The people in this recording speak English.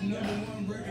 Number one record.